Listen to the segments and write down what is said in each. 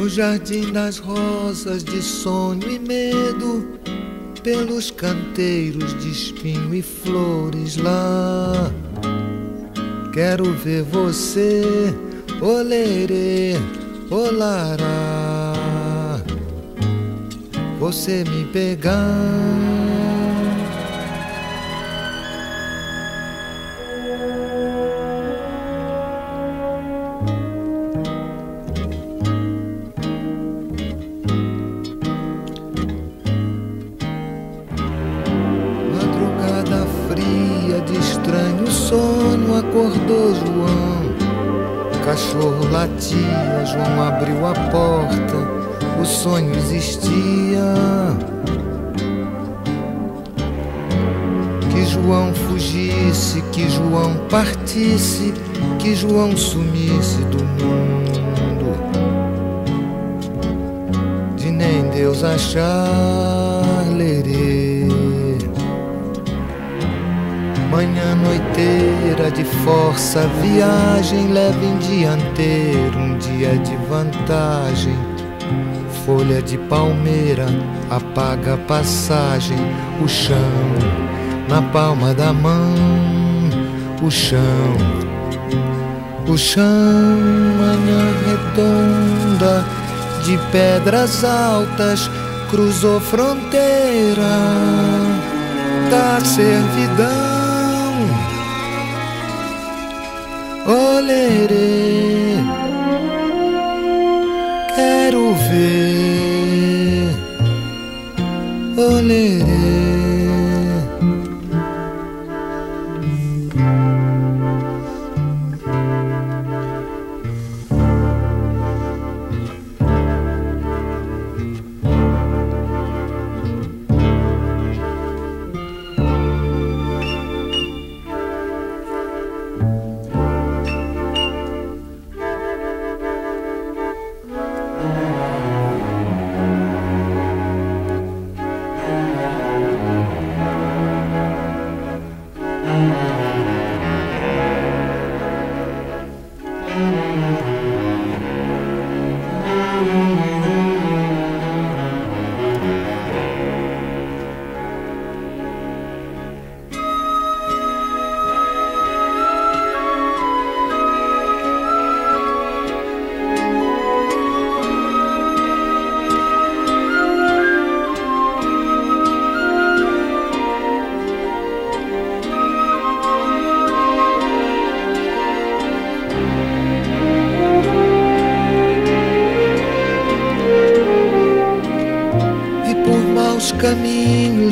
No jardim das rosas de sonho e medo, pelos canteiros de espinho e flores lá. Quero ver você, olerê, olará. Você me pegar. João abriu a porta, o sonho existia. Que João fugisse, que João partisse, que João sumisse do mundo. De nem Deus achar Manhã noiteira de força, viagem leve em dianteiro, um dia de vantagem. Folha de palmeira apaga a passagem, o chão na palma da mão, o chão, o chão, manhã redonda de pedras altas, cruzou fronteira da servidão.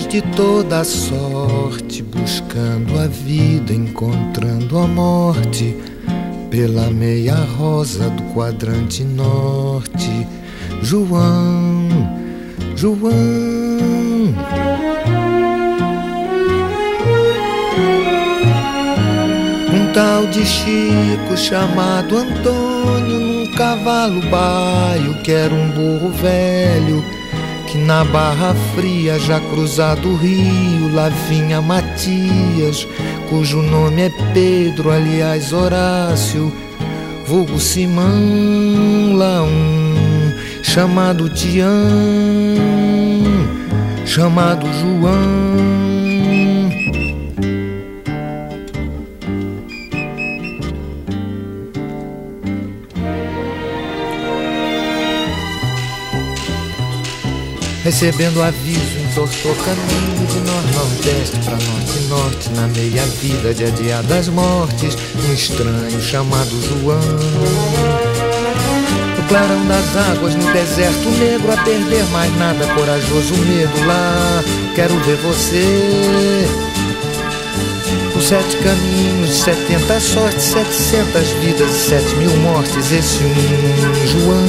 De toda sorte, buscando a vida, encontrando a morte, pela meia rosa do quadrante norte. João, João. Um tal de Chico chamado Antônio, num cavalo baio, que era um burro velho que na Barra Fria, já cruzado o rio, lá vinha Matias, cujo nome é Pedro, aliás Horácio, vulgo Simão, lá um, chamado Tião, chamado João. Recebendo aviso, entortou caminho de nor-nordeste para norte-norte, na meia-vida de adiadas mortes, um estranho chamado João. No clarão das águas, no deserto negro, a perder mais nada, corajoso medo lá, quero ver você. Os sete caminhos, setenta sortes, setecentas vidas sete mil mortes, esse um João,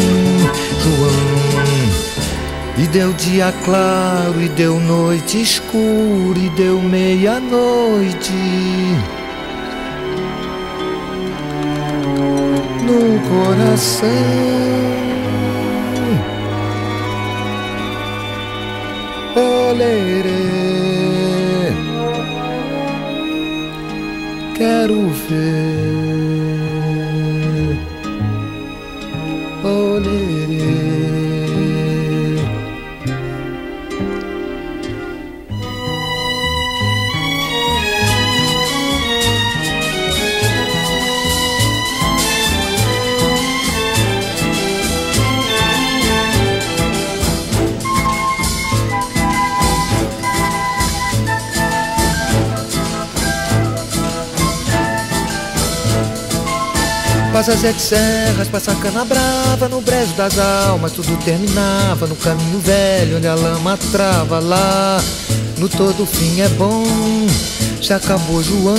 João. E deu dia claro, e deu noite escura, e deu meia-noite. No coração. Olerê, quero ver. Passa sete serras, passa cana brava No brejo das almas. Tudo terminava No caminho velho onde a lama trava Lá. No todo fim é bom Já acabou João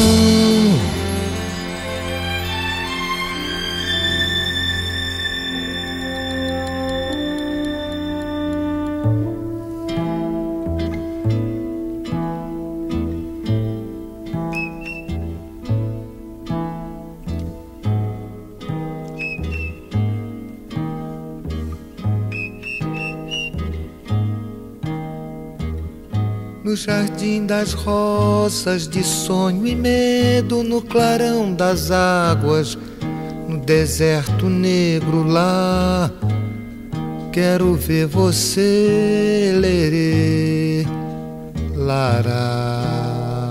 No jardim das rosas, de sonho e medo, no clarão das águas, no deserto negro lá. Quero ver você, lerê, lara.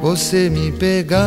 Você me pegar